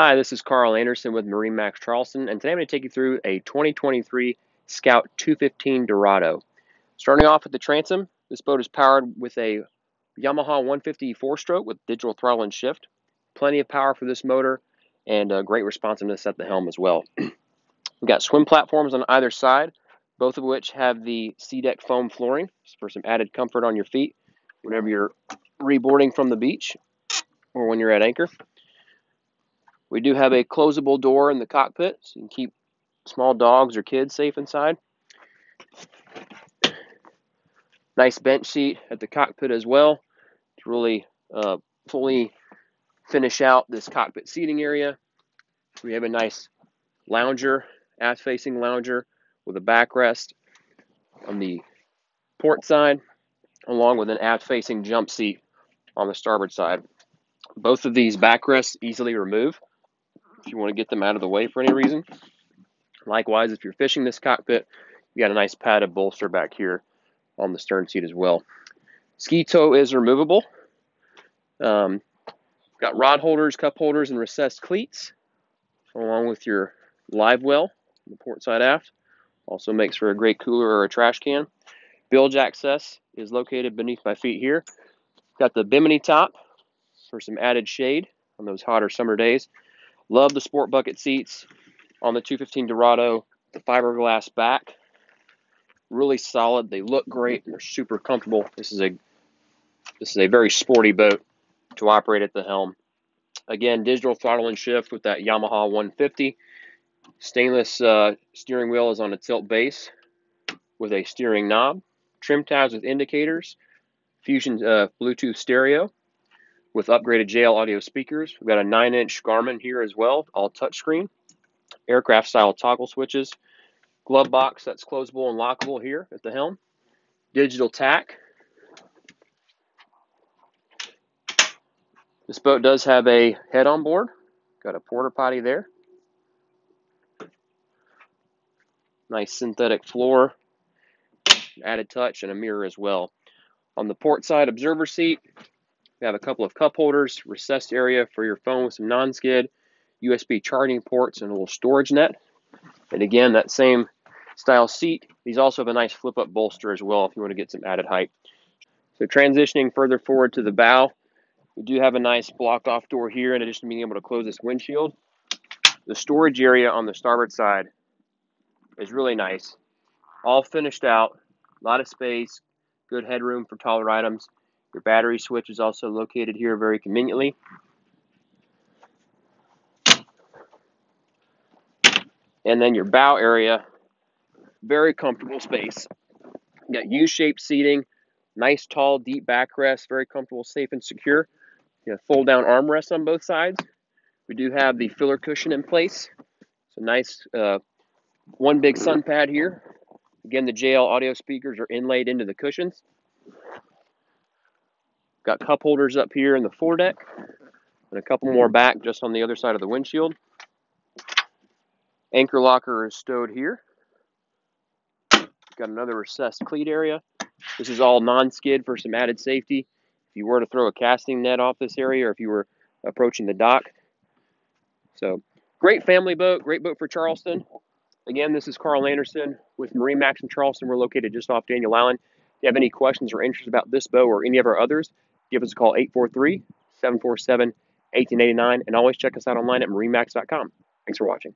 Hi, this is Carl Anderson with MarineMax Charleston, and today I'm going to take you through a 2023 Scout 215 Dorado. Starting off with the transom, this boat is powered with a Yamaha 150 four-stroke with digital throttle and shift. Plenty of power for this motor and uh, great responsiveness at the helm as well. We've got swim platforms on either side, both of which have the SeaDek foam flooring for some added comfort on your feet whenever you're reboarding from the beach or when you're at anchor. We do have a closable door in the cockpit, so you can keep small dogs or kids safe inside. Nice bench seat at the cockpit as well to really uh, fully finish out this cockpit seating area. We have a nice lounger, aft-facing lounger with a backrest on the port side, along with an aft-facing jump seat on the starboard side. Both of these backrests easily remove if you want to get them out of the way for any reason. Likewise, if you're fishing this cockpit, you got a nice padded bolster back here on the stern seat as well. Ski tow is removable. Um, got rod holders, cup holders, and recessed cleats, along with your live well on the port side aft. Also makes for a great cooler or a trash can. Bilge access is located beneath my feet here. Got the bimini top for some added shade on those hotter summer days. Love the sport bucket seats on the 215 Dorado. The fiberglass back, really solid. They look great. They're super comfortable. This is a this is a very sporty boat to operate at the helm. Again, digital throttle and shift with that Yamaha 150. Stainless uh, steering wheel is on a tilt base with a steering knob. Trim tabs with indicators. Fusion uh, Bluetooth stereo with upgraded JL audio speakers. We've got a 9-inch Garmin here as well, all touchscreen. Aircraft style toggle switches. Glove box that's closable and lockable here at the helm. Digital tach. This boat does have a head on board. Got a Porta Potti there. Nice synthetic floor. Added touch and a mirror as well. On the port side observer seat, we have a couple of cup holders, recessed area for your phone with some non-skid, USB charging ports, and a little storage net. And again, that same style seat. These also have a nice flip-up bolster as well if you want to get some added height. So transitioning further forward to the bow, we do have a nice blocked-off door here in addition to being able to close this windshield. The storage area on the starboard side is really nice. All finished out, a lot of space, good headroom for taller items. Your battery switch is also located here very conveniently. And then your bow area, very comfortable space. You got U-shaped seating, nice tall deep backrest, very comfortable, safe and secure. You have fold down armrests on both sides. We do have the filler cushion in place. So nice uh, one big sun pad here. Again, the JL audio speakers are inlaid into the cushions. Got cup holders up here in the foredeck and a couple more hmm. back just on the other side of the windshield. Anchor locker is stowed here. Got another recessed cleat area. This is all non-skid for some added safety. If you were to throw a casting net off this area or if you were approaching the dock. So great family boat, great boat for Charleston. Again, this is Carl Anderson with MarineMax in Charleston. We're located just off Daniel Island. If you have any questions or interest about this boat or any of our others, give us a call 843 747 1889 and always check us out online at marinemax.com. Thanks for watching.